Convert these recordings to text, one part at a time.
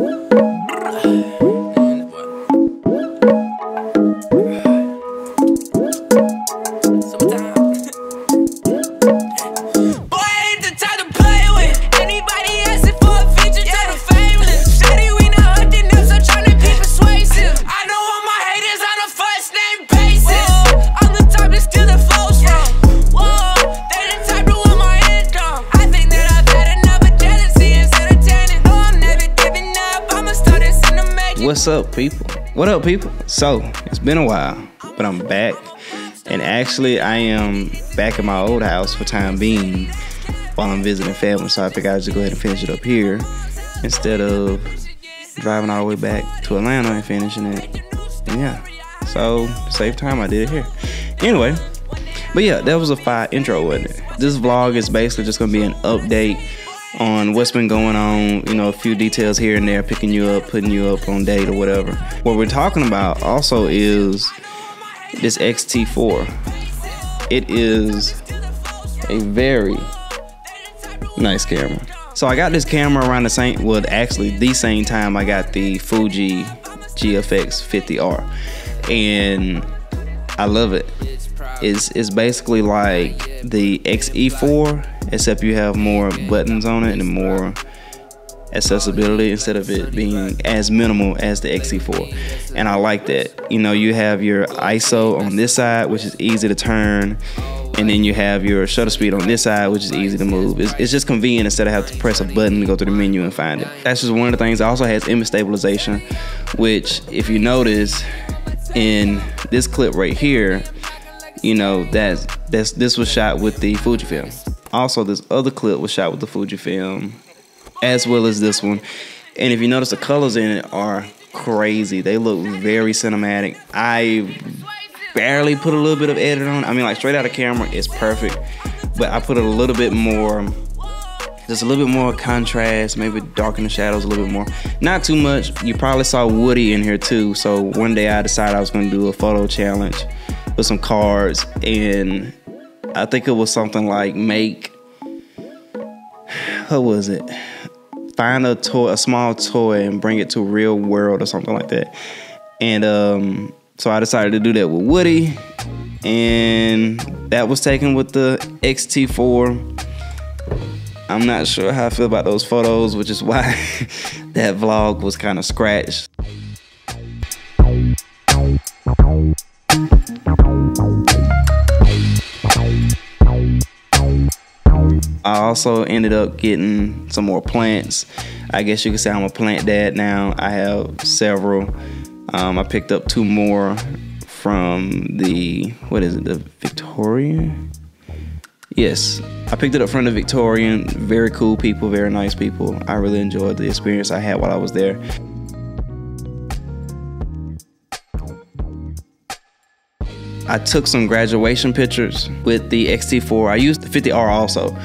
Brrrr. What's up, people? What up, people? So, it's been a while, but I'm back. And actually, I am back in my old house for time being while I'm visiting family. So I figured I'd just go ahead and finish it up here instead of driving all the way back to Atlanta and finishing it. And yeah, so save time, I did it here. Anyway, but yeah, that was a fire intro, wasn't it? This vlog is basically just gonna be an update on what's been going on, you know, a few details here and there, picking you up, putting you up on date or whatever. What we're talking about also is this XT4. It is a very nice camera. So I got this camera around the same, well, actually the same time I got the Fuji GFX 50R, and I love it. It's it's basically like the XE4, except you have more buttons on it and more accessibility instead of it being as minimal as the XE4. And I like that. You know, you have your ISO on this side, which is easy to turn, and then you have your shutter speed on this side, which is easy to move. It's, it's just convenient instead of having to press a button to go to the menu and find it. That's just one of the things. It also has image stabilization, which if you notice in this clip right here, you know that's that's this was shot with the Fujifilm. Also, this other clip was shot with the Fujifilm, as well as this one. And if you notice, the colors in it are crazy. They look very cinematic. I barely put a little bit of edit on. I mean, like straight out of camera, it's perfect. But I put a little bit more, just a little bit more contrast, maybe darken the shadows a little bit more. Not too much. You probably saw Woody in here too. So one day I decided I was gonna do a photo challenge with some cards, and I think it was something like make. What was it? Find a toy, a small toy, and bring it to real world or something like that. And um, so I decided to do that with Woody, and that was taken with the XT4. I'm not sure how I feel about those photos, which is why that vlog was kind of scratched. I also ended up getting some more plants. I guess you could say I'm a plant dad now. I have several. Um, I picked up two more from the, what is it, the Victorian? Yes, I picked it up from the Victorian. Very cool people, very nice people. I really enjoyed the experience I had while I was there. I took some graduation pictures with the XT4. I used the 50R also,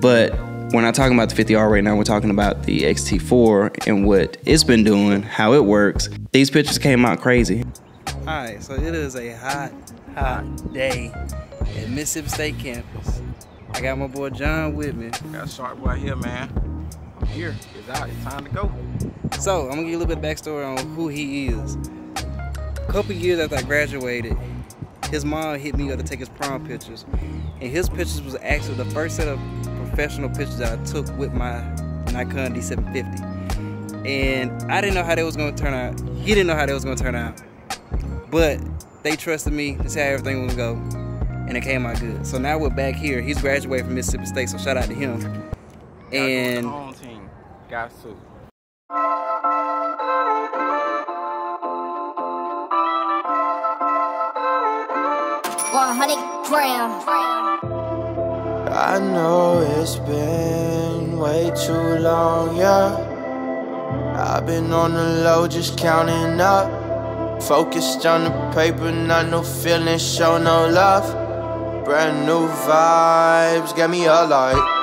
but we're not talking about the 50R right now, we're talking about the XT4 and what it's been doing, how it works. These pictures came out crazy. All right, so it is a hot, hot day at Mississippi State campus. I got my boy John with me. Got Sharp boy here, man. I'm here. It's out. It's time to go. So I'm gonna give you a little bit of backstory on who he is. A couple years after I graduated, his mom hit me up to take his prom pictures. And his pictures was actually the first set of professional pictures that I took with my Nikon D750. And I didn't know how that was gonna turn out. He didn't know how that was gonna turn out. But they trusted me to see how everything was gonna go. And it came out good. So now we're back here. He's graduated from Mississippi State, so shout out to him. And home team. Got to. One hundred gram. I know it's been way too long, yeah. I've been on the low, just counting up. Focused on the paper, not no feelings, show no love. Brand new vibes, get me a light.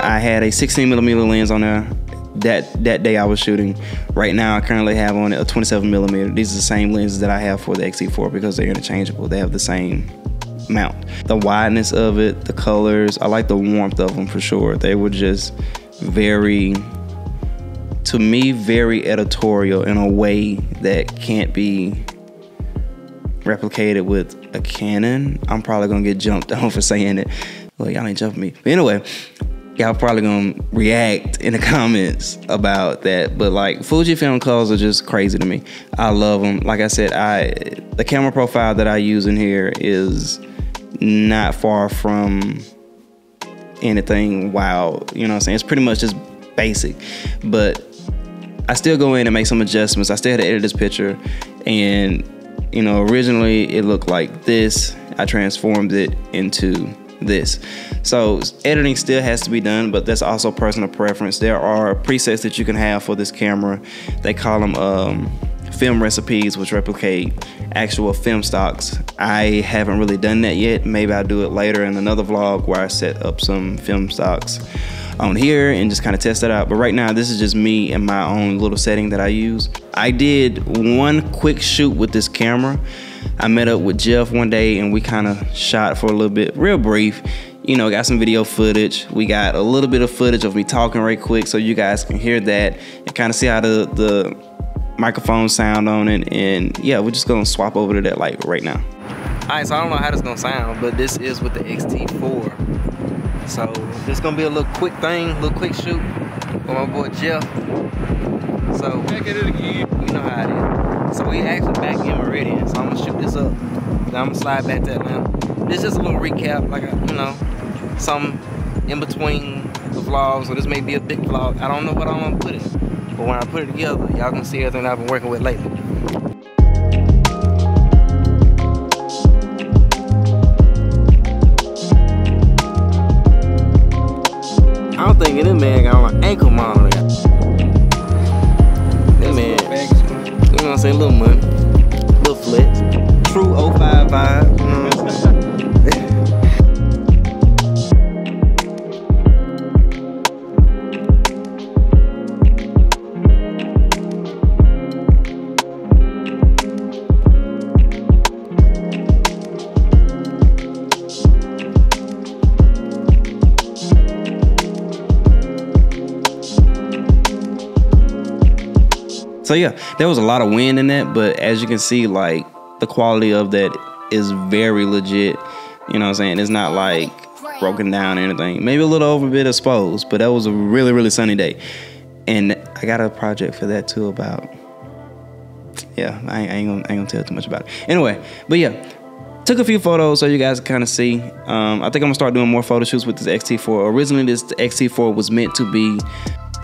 I had a 16 millimeter lens on there that that day I was shooting. Right now, I currently have on a 27 millimeter. These are the same lenses that I have for the XE4 because they're interchangeable. They have the same mount. The wideness of it, the colors, I like the warmth of them for sure. They were just very to me very editorial in a way that can't be replicated with a Canon. I'm probably gonna get jumped on for saying it. Well, y'all ain't jumping me. But anyway, y'all probably gonna react in the comments about that. But like Fujifilm colors are just crazy to me. I love them. Like I said, I the camera profile that I use in here is not far from anything wow. You know what I'm saying? It's pretty much just basic. But I still go in and make some adjustments. I still had to edit this picture and you know, originally it looked like this. I transformed it into this. So editing still has to be done, but that's also personal preference. There are presets that you can have for this camera. They call them um, film recipes, which replicate actual film stocks. I haven't really done that yet. Maybe I'll do it later in another vlog where I set up some film stocks on here and just kind of test that out. But right now, this is just me and my own little setting that I use. I did one quick shoot with this camera. I met up with Jeff one day and we kind of shot for a little bit, real brief. You know, got some video footage. We got a little bit of footage of me talking right quick so you guys can hear that and kind of see how the, the microphone sound on it. And yeah, we're just gonna swap over to that like right now. All right, so I don't know how this gonna sound, but this is with the X-T4. So this gonna be a little quick thing, little quick shoot with my boy Jeff. So back at it again. you know how it is. So we actually back in Meridian, so I'm gonna shoot this up. Then I'm gonna slide back to Atlanta. This is just a little recap, like a, you know, some in between the vlogs, or this may be a big vlog. I don't know what I'm gonna put it, but when I put it together, y'all gonna see everything I've been working with lately. I'm thinking this man got an ankle monitor. That man, you know what I'm saying? Little money, little flex. True 05 vibe. So yeah, there was a lot of wind in that, but as you can see, like the quality of that is very legit. You know what I'm saying? It's not like broken down or anything. Maybe a little over a bit exposed, but that was a really, really sunny day. And I got a project for that too about yeah, I ain't, I ain't, gonna, I ain't gonna tell too much about it. Anyway, but yeah, took a few photos so you guys can kind of see. Um, I think I'm gonna start doing more photo shoots with this X-T4. Originally, this X-T4 was meant to be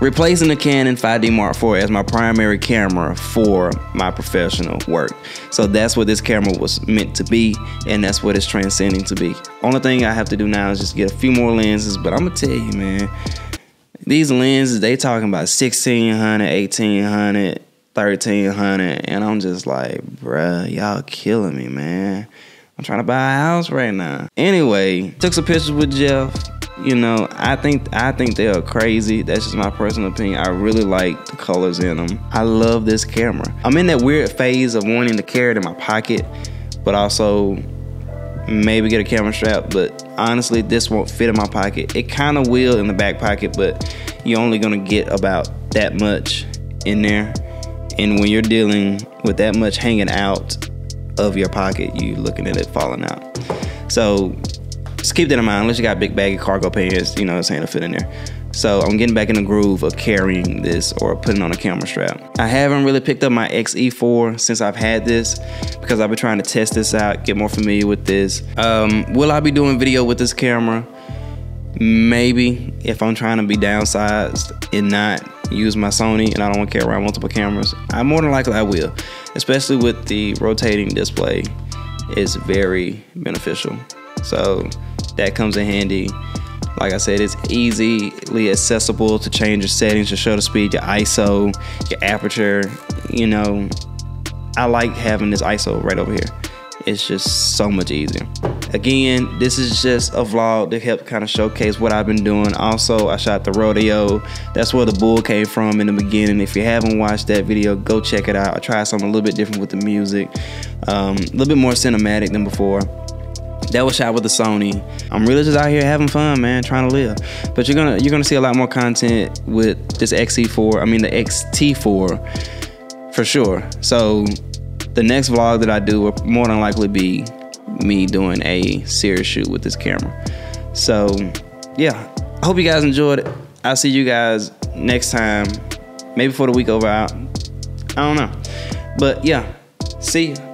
replacing the Canon 5D Mark IV as my primary camera for my professional work. So that's what this camera was meant to be, and that's what it's transcending to be. Only thing I have to do now is just get a few more lenses, but I'm gonna tell you, man, these lenses, they talking about 1600, 1800, 1300, and I'm just like, bruh, y'all killing me, man. I'm trying to buy a house right now. Anyway, took some pictures with Jeff you know, I think I think they are crazy. That's just my personal opinion. I really like the colors in them. I love this camera. I'm in that weird phase of wanting to carry it in my pocket, but also maybe get a camera strap. But honestly, this won't fit in my pocket. It kind of will in the back pocket, but you're only gonna get about that much in there. And when you're dealing with that much hanging out of your pocket, you're looking at it falling out. So just keep that in mind. Unless you got big baggy cargo pants, you know what I'm saying, to fit in there. So I'm getting back in the groove of carrying this or putting on a camera strap. I haven't really picked up my XE4 since I've had this because I've been trying to test this out, get more familiar with this. Um, will I be doing video with this camera? Maybe if I'm trying to be downsized and not use my Sony and I don't want to carry around multiple cameras, I more than likely I will, especially with the rotating display. It's very beneficial. So that comes in handy. Like I said, it's easily accessible to change your settings, your shutter speed, your ISO, your aperture. You know, I like having this ISO right over here. It's just so much easier. Again, this is just a vlog to help kind of showcase what I've been doing. Also, I shot the rodeo. That's where the bull came from in the beginning. If you haven't watched that video, go check it out. I tried something a little bit different with the music, um, a little bit more cinematic than before that was shot with the Sony. I'm really just out here having fun, man, trying to live. But you're gonna you're gonna see a lot more content with this XE4. I mean the XT4 for sure. So the next vlog that I do will more than likely be me doing a serious shoot with this camera. So yeah, I hope you guys enjoyed it. I'll see you guys next time, maybe for the week over out. I don't know, but yeah, see you.